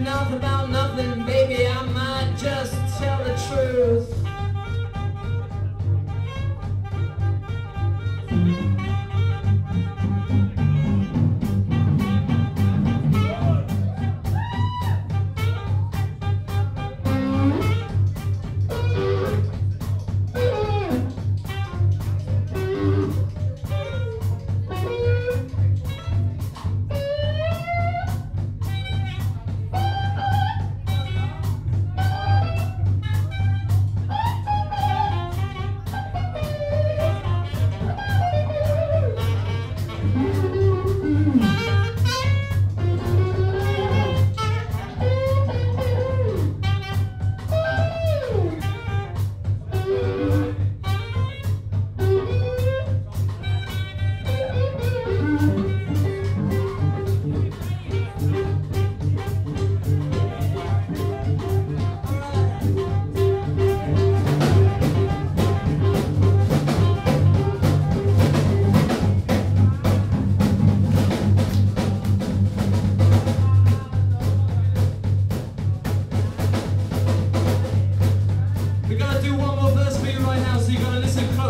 enough about nothing, baby, I might just tell the truth.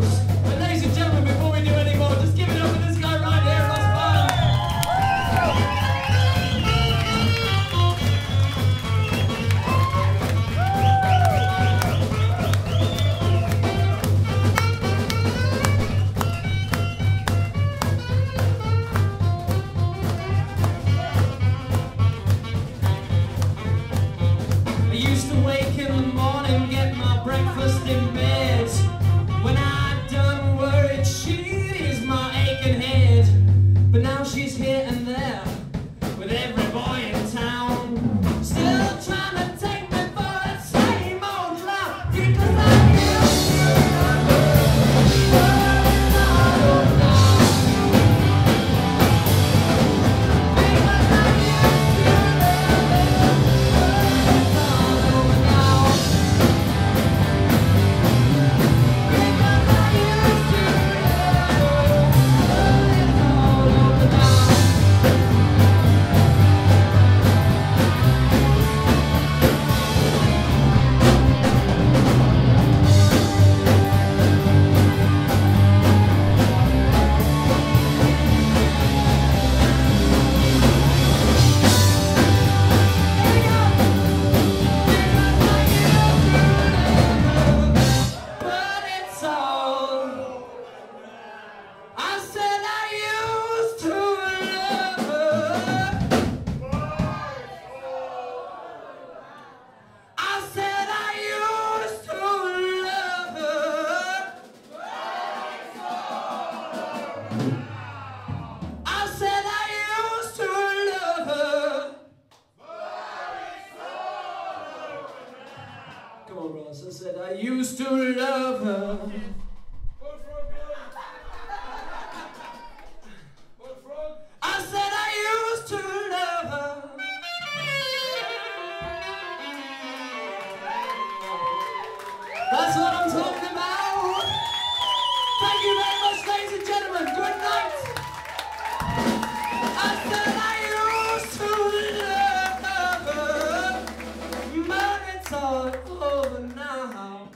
Deus. all over now.